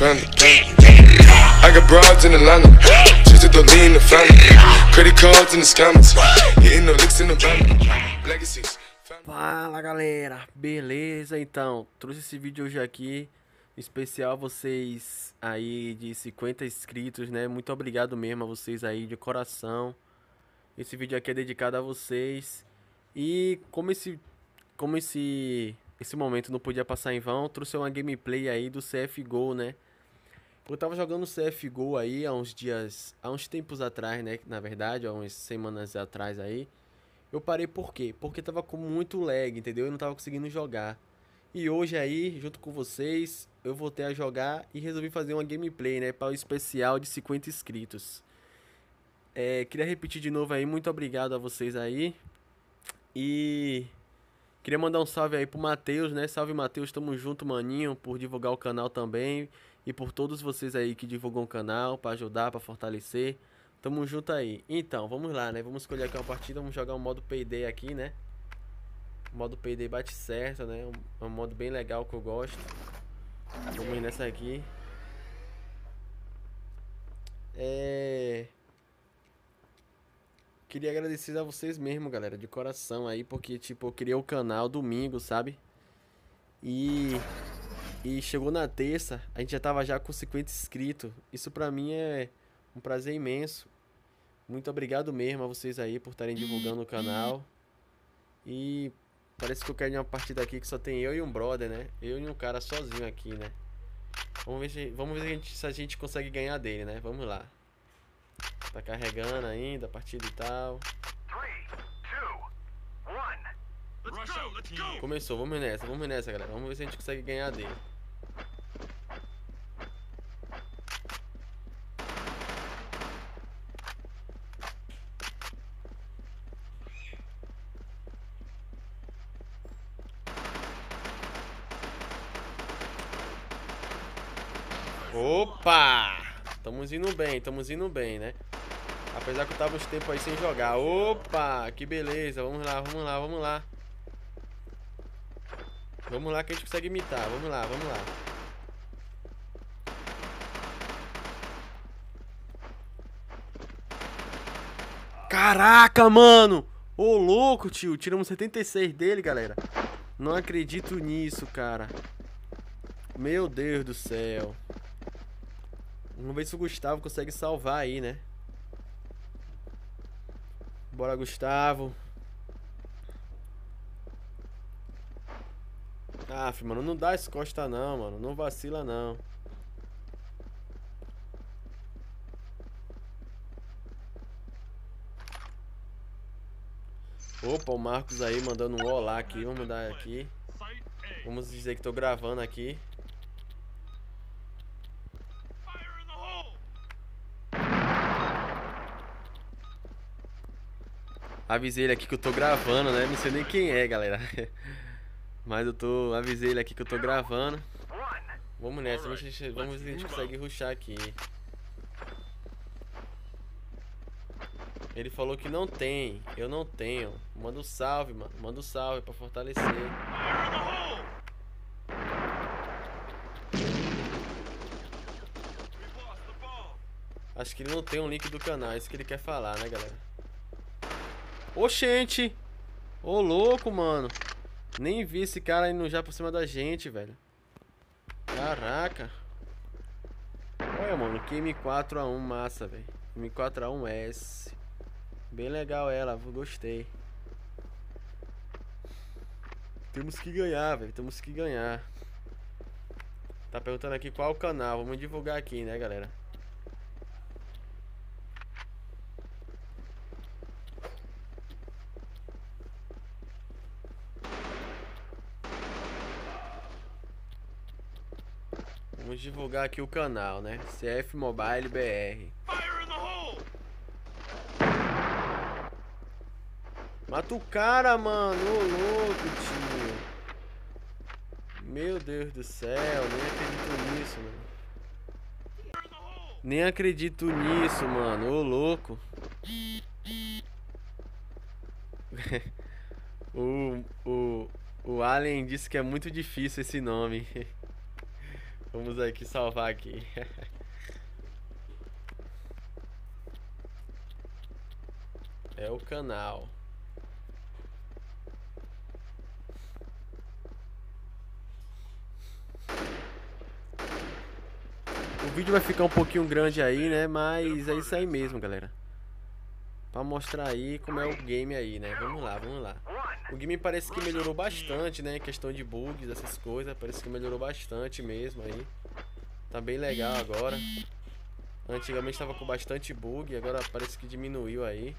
panic. I got broads in Atlanta, just to lean the family. Credit cards in the scammers, hitting the licks in the. Legacies. Fala galera, beleza? Então, trouxe esse vídeo hoje aqui, especial vocês aí de 50 inscritos, né? Muito obrigado mesmo a vocês aí de coração. Esse vídeo aqui é dedicado a vocês. E como esse como esse esse momento não podia passar em vão, trouxe uma gameplay aí do CFGO, né? Eu tava jogando CFGO aí há uns dias, há uns tempos atrás, né? Na verdade, há umas semanas atrás aí. Eu parei por quê? Porque tava com muito lag, entendeu? Eu não tava conseguindo jogar. E hoje aí, junto com vocês, eu voltei a jogar e resolvi fazer uma gameplay, né? Para o especial de 50 inscritos. É, queria repetir de novo aí, muito obrigado a vocês aí. E queria mandar um salve aí pro Matheus, né? Salve Matheus, tamo junto, maninho, por divulgar o canal também. E por todos vocês aí que divulgam o canal, para ajudar, para fortalecer. Tamo junto aí. Então, vamos lá, né? Vamos escolher aqui uma partida, vamos jogar um modo PD aqui, né? O modo PD bate certo, né? Um, um modo bem legal que eu gosto. Vamos ir nessa aqui. É... Queria agradecer a vocês mesmo, galera, de coração aí, porque, tipo, eu criei o canal domingo, sabe? E... E chegou na terça, a gente já tava já com 50 inscritos. Isso pra mim é um prazer imenso. Muito obrigado mesmo a vocês aí por estarem divulgando o canal. E parece que eu quero uma partida aqui que só tem eu e um brother, né? Eu e um cara sozinho aqui, né? Vamos ver se, vamos ver se, a gente, se a gente consegue ganhar dele, né? Vamos lá. Tá carregando ainda a partida e tal. Começou, vamos nessa, vamos nessa, galera. Vamos ver se a gente consegue ganhar dele. Opa! Estamos indo bem, estamos indo bem, né? Apesar que eu tava uns tempos aí sem jogar. Opa! Que beleza. Vamos lá, vamos lá, vamos lá. Vamos lá que a gente consegue imitar. Vamos lá, vamos lá. Caraca, mano! Ô, louco, tio. Tiramos 76 dele, galera. Não acredito nisso, cara. Meu Deus do céu. Vamos ver se o Gustavo consegue salvar aí, né? Bora, Gustavo. Ah, mano, não dá as costas não, mano. Não vacila não. Opa, o Marcos aí mandando um olá aqui. Vamos dar aqui. Vamos dizer que tô gravando aqui. Avisei ele aqui que eu tô gravando, né? Não sei nem quem é, galera. Mas eu tô. Avisei ele aqui que eu tô gravando. Vamos nessa, vamos, ver se a gente consegue ruxar aqui. Ele falou que não tem. Eu não tenho. Manda um salve, mano. Manda um salve pra fortalecer. Acho que ele não tem um link do canal. É isso que ele quer falar, né, galera? Oxente! Ô, louco, mano. Nem vi esse cara indo já por cima da gente, velho. Caraca. Olha, mano, que M4A1 massa, velho. M4A1S. Bem legal ela, gostei. Temos que ganhar, velho. Temos que ganhar. Tá perguntando aqui qual o canal. Vamos divulgar aqui, né, galera? Vamos divulgar aqui o canal, né? CF Mobile BR. Mata o cara, mano. Ô, louco, tio. Meu Deus do céu. Nem acredito nisso, mano. Nem acredito nisso, mano. Ô, louco. o, o, o Alien disse que é muito difícil esse nome. Vamos aqui salvar aqui. é o canal. O vídeo vai ficar um pouquinho grande aí, né? Mas é isso aí mesmo, galera. Pra mostrar aí como é o game aí, né? Vamos lá, vamos lá. O game parece que melhorou bastante, né? Questão de bugs, essas coisas. Parece que melhorou bastante mesmo aí. Tá bem legal agora. Antigamente tava com bastante bug, agora parece que diminuiu aí.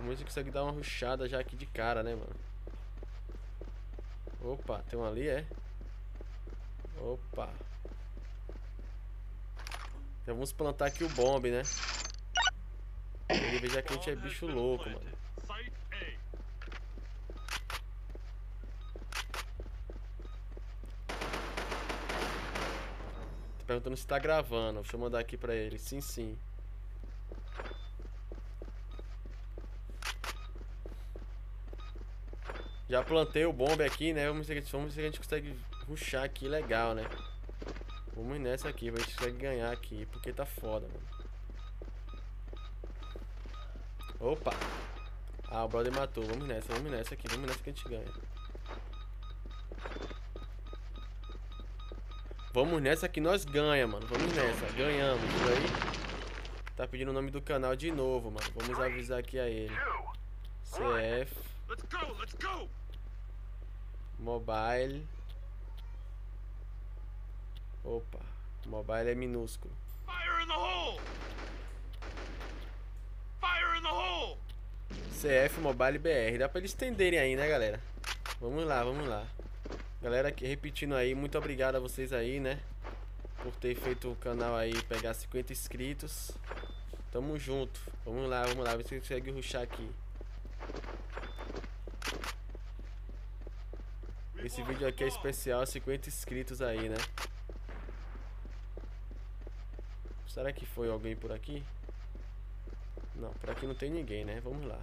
Ver se consegue dar uma ruchada já aqui de cara, né, mano? Opa, tem um ali, é? Opa. Já vamos plantar aqui o bomb, né? Ele veja que a gente é bicho louco, mano. Tá perguntando se tá gravando. Deixa eu mandar aqui pra ele. Sim, sim. Já plantei o bombe aqui, né? Vamos vamos ver se a gente consegue ruxar aqui legal, né? Vamos nessa aqui, ver se consegue ganhar aqui, porque tá foda, mano. Opa! Ah, o brother matou. Vamos nessa, vamos nessa aqui, vamos nessa que a gente ganha. Vamos nessa que nós ganha, mano. Vamos nessa, ganhamos. Isso aí. Tá pedindo o nome do canal de novo, mano. Vamos avisar aqui a ele. CF. Mobile. Opa, mobile é minúsculo. Fire in the hole! Fire in the hole! CF Mobile BR. Dá pra eles estenderem aí, né, galera? Vamos lá, vamos lá. Galera, aqui repetindo aí, muito obrigado a vocês aí, né? Por ter feito o canal aí pegar 50 inscritos. Tamo junto. Vamos lá, vamos lá. Ver se consegue ruxar aqui. Esse vídeo aqui é especial, 50 inscritos aí, né? Será que foi alguém por aqui? Não, por aqui não tem ninguém, né? Vamos lá.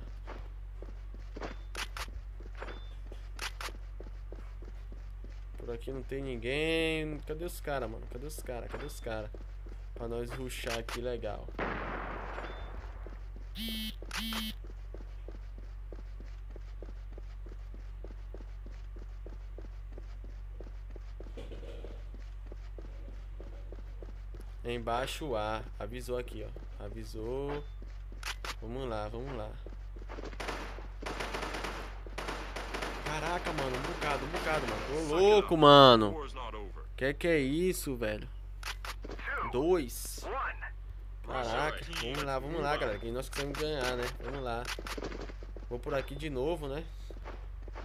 Por aqui não tem ninguém. Cadê os caras, mano? Cadê os caras? Cadê os caras? Pra nós ruxar aqui legal. Embaixo A. Avisou aqui, ó. Avisou. Vamos lá, vamos lá. Caraca, mano. Um bocado, um bocado, mano. Ô, louco, mano. Que que é isso, velho? Dois. Caraca. Vamos lá, vamos lá, galera. Que nós queremos ganhar, né? Vamos lá. Vou por aqui de novo, né?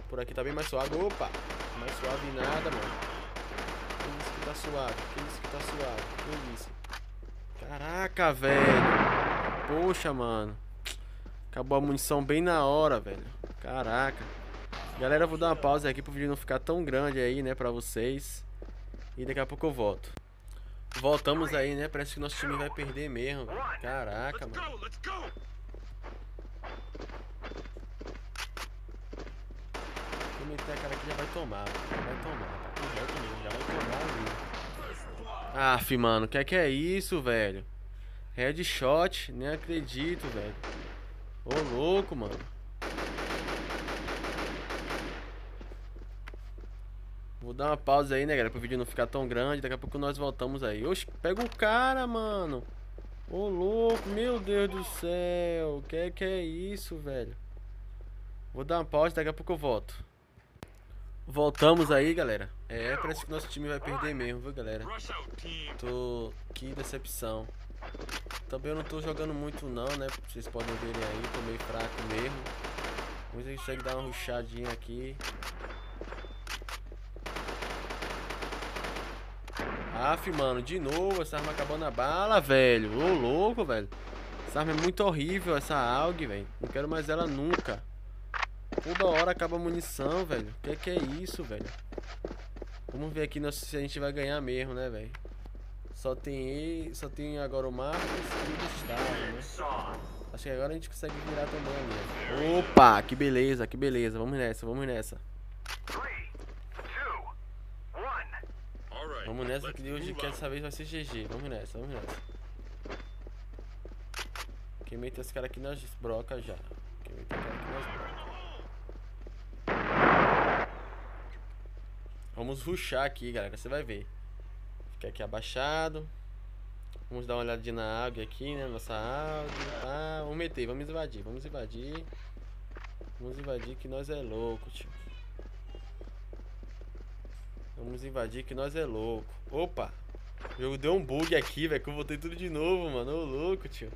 Por aqui tá bem mais suave. Opa! Mais suave nada, mano. Tá suave? Que isso que tá suave? Que isso? Caraca, velho. Poxa, mano. Acabou a munição bem na hora, velho. Caraca. Galera, vou dar uma pausa aqui pro vídeo não ficar tão grande aí, né, pra vocês. E daqui a pouco eu volto. Voltamos aí, né? Parece que nosso time vai perder mesmo. Caraca, mano. Vou meter a cara que já vai tomar, já vai tomar. Tá mesmo, já vai tomar ali. Aff, mano, o que é que é isso, velho? Headshot, nem acredito, velho. Ô, louco, mano. Vou dar uma pausa aí, né, galera? Pro vídeo não ficar tão grande. Daqui a pouco nós voltamos aí. Oxe, pega o cara, mano. Ô, louco. Meu Deus do céu. Que é que é isso, velho? Vou dar uma pausa. Daqui a pouco eu volto. Voltamos aí, galera. É, parece que nosso time vai perder mesmo, viu, galera? Tô... Que decepção. Também eu não tô jogando muito não, né? Vocês podem verem aí, tô meio fraco mesmo. Vamos ver se consegue dar uma ruchadinha aqui. Aff, mano, de novo, essa arma acabando a bala, velho. Ô, louco, velho. Essa arma é muito horrível, essa AUG, velho. Não quero mais ela nunca. Toda hora acaba a munição, velho. Que que é isso, velho? Vamos ver aqui se a gente vai ganhar mesmo, né, velho? Só tem só tem agora o Marcos e o Gustavo, né? Acho que agora a gente consegue virar também ali. Opa, que beleza, que beleza. Vamos nessa, vamos nessa. Vamos nessa que hoje que dessa vez vai ser GG. Vamos nessa, vamos nessa. Quem mete esse cara aqui nas brocas já. Quem mete esse cara aqui nas brocas. Vamos ruxar aqui, galera. Você vai ver. Fica aqui abaixado. Vamos dar uma olhadinha na água aqui, né? Nossa água. Ah, vamos meter, vamos invadir, vamos invadir. Vamos invadir que nós é louco, tio. Vamos invadir que nós é louco. Opa! O jogo deu um bug aqui, velho, que eu voltei tudo de novo, mano. Ô, louco, tio.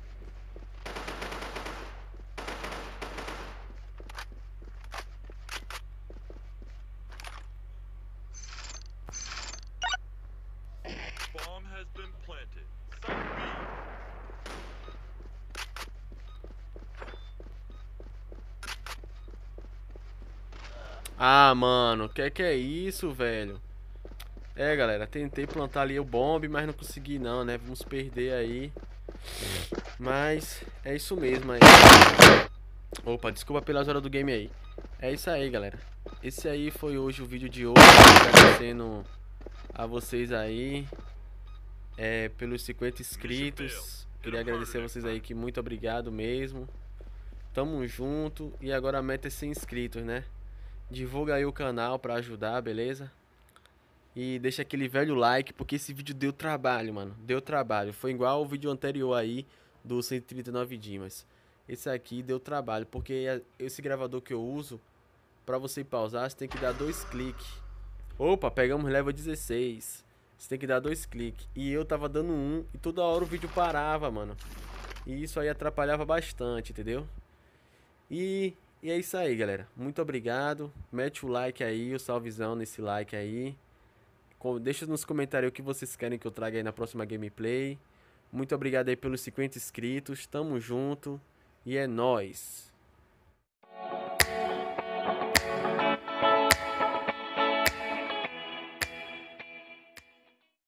Ah, mano, que que é isso, velho? É, galera, tentei plantar ali o bombe, mas não consegui não, né? Vamos perder aí. Mas é isso mesmo aí. Opa, desculpa pelas horas do game aí. É isso aí, galera. Esse aí foi hoje o vídeo de hoje, agradecendo a vocês aí é, pelos 50 inscritos. Queria agradecer a vocês aí que muito obrigado mesmo. Tamo junto e agora a meta é 100 inscritos, né? Divulga aí o canal pra ajudar, beleza? E deixa aquele velho like, porque esse vídeo deu trabalho, mano. Deu trabalho. Foi igual o vídeo anterior aí do 139 Dimas. Esse aqui deu trabalho, porque esse gravador que eu uso, pra você pausar, você tem que dar dois cliques. Opa, pegamos level 16. Você tem que dar dois cliques. E eu tava dando um e toda hora o vídeo parava, mano. E isso aí atrapalhava bastante, entendeu? E, e é isso aí, galera. Muito obrigado. Mete o like aí, o salvezão nesse like aí. Deixa nos comentários o que vocês querem que eu traga aí na próxima gameplay. Muito obrigado aí pelos 50 inscritos. Tamo junto. E é nóis.